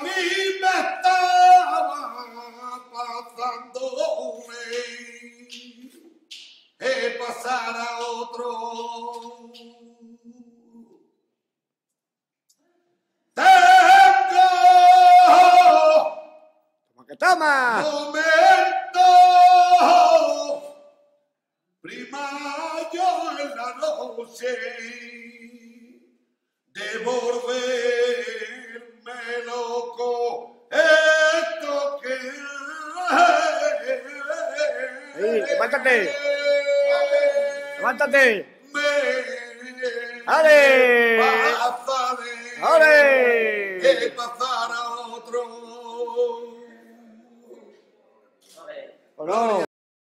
a mí me estaba pasando es pasar a otro. Tengo Toma que toma. momento. Primario en la noche. De volverme loco esto que Sí, levántate. Levántate. ¡Ale! ¡Ale! que pasar a otro ¿O no?